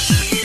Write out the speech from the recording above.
す。